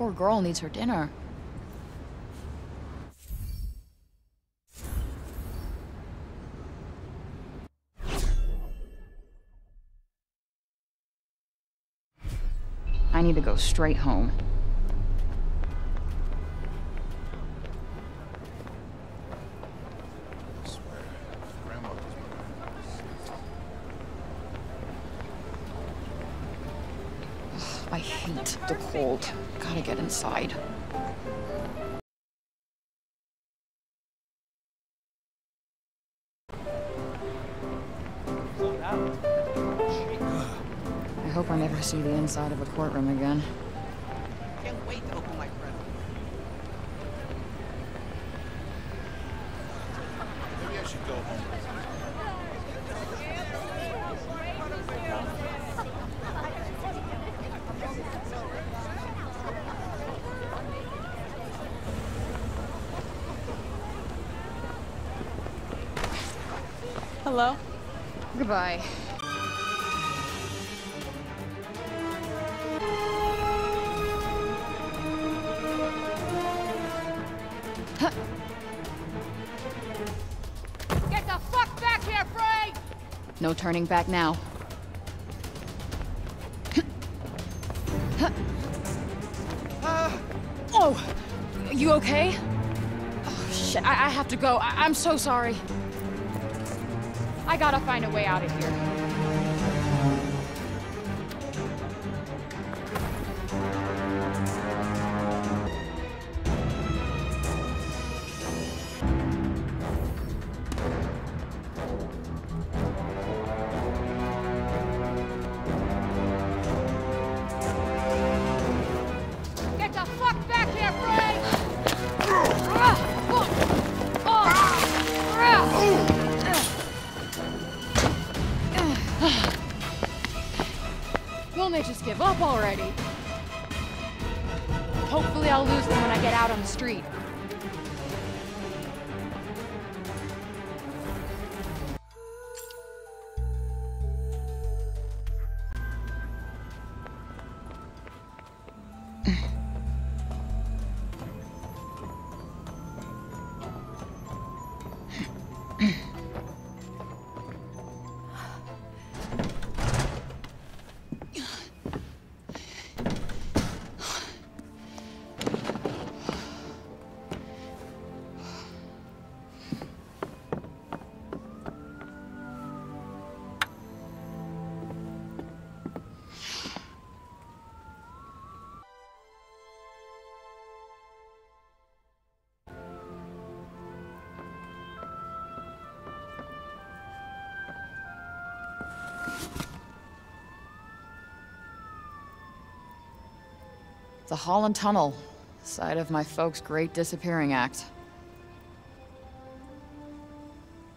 Poor girl needs her dinner. I need to go straight home. Cold. Gotta get inside. I hope I never see the inside of a courtroom again. Can't wait to open my present. Maybe I should go home. Hello? Goodbye. Get the fuck back here, Frey! No turning back now. Oh! You okay? Oh, shit, I, I have to go. I I'm so sorry. I gotta find a way out of here. Already? Hopefully I'll lose them when I get out on the street. The Holland Tunnel, site of my folks' great disappearing act.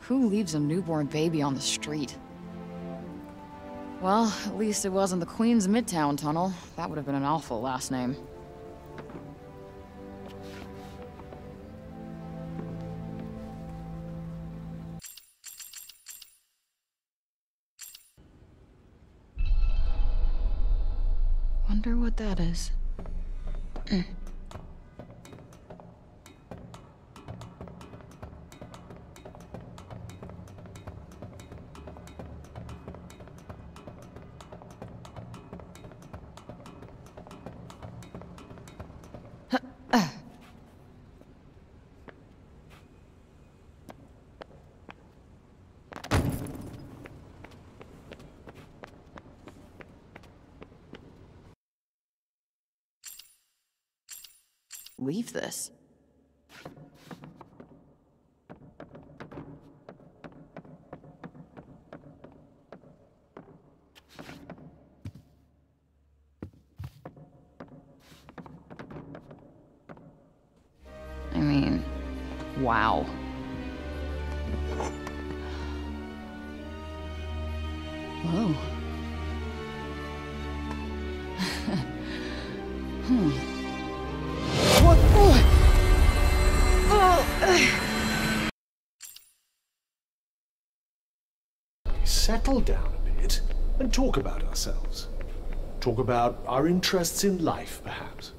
Who leaves a newborn baby on the street? Well, at least it wasn't the Queens Midtown Tunnel. That would have been an awful last name. Wonder what that is. Eh. Leave this. I mean, wow. Whoa. What? Hmm. Settle down a bit and talk about ourselves. Talk about our interests in life, perhaps.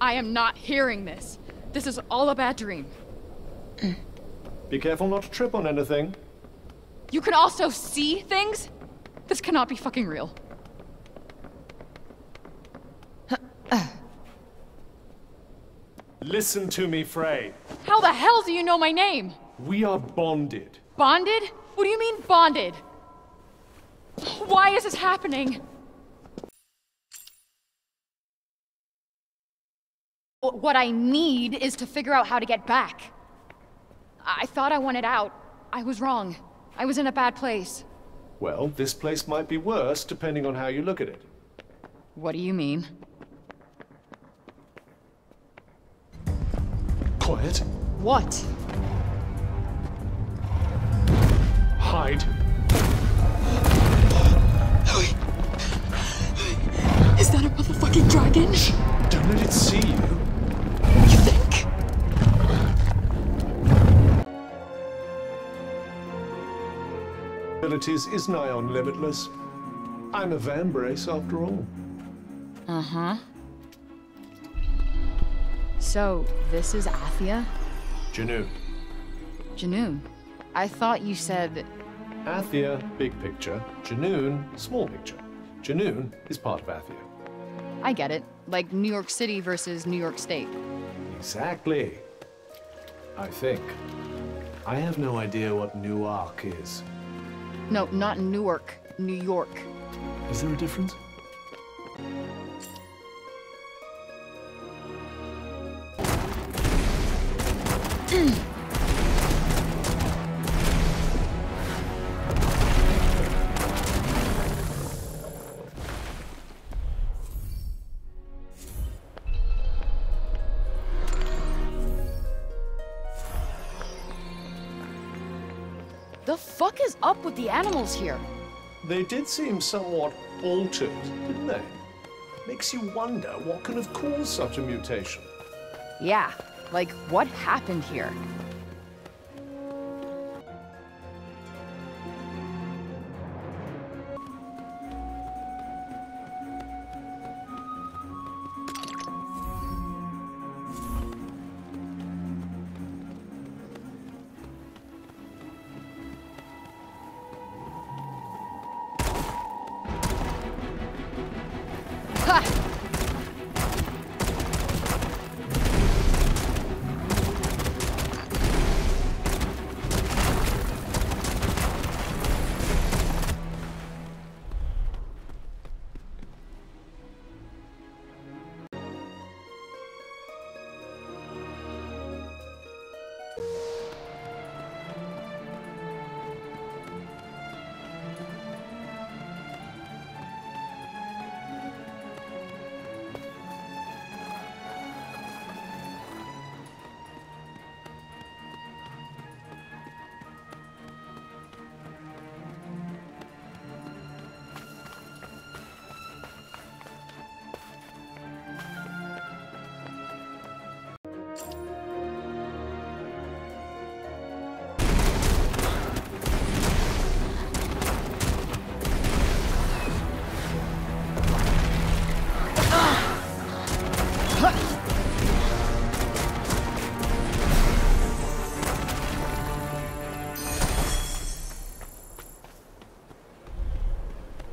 I am not hearing this. This is all a bad dream. Be careful not to trip on anything. You can also see things? This cannot be fucking real. Listen to me, Frey. How the hell do you know my name? We are bonded. Bonded? What do you mean, bonded? Why is this happening? What I need is to figure out how to get back. I thought I wanted out. I was wrong. I was in a bad place. Well, this place might be worse depending on how you look at it. What do you mean? Quiet. What? Hide. Is that a motherfucking dragon? Don't let it see you. You think? Abilities is nigh on limitless. I'm a Vambrace after all. Uh-huh. So, this is Athia? Janu. Junoon. I thought you said... Athia, big picture. Junoon, small picture. Junoon is part of Athia. I get it. Like New York City versus New York State. Exactly. I think. I have no idea what Newark is. No, not Newark. New York. Is there a difference? The fuck is up with the animals here? They did seem somewhat altered, didn't they? Makes you wonder what could have caused such a mutation. Yeah, like what happened here?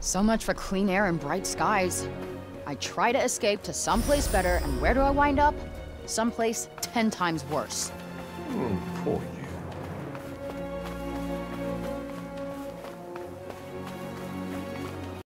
So much for clean air and bright skies. I try to escape to someplace better, and where do I wind up? Someplace ten times worse. Hmm, poor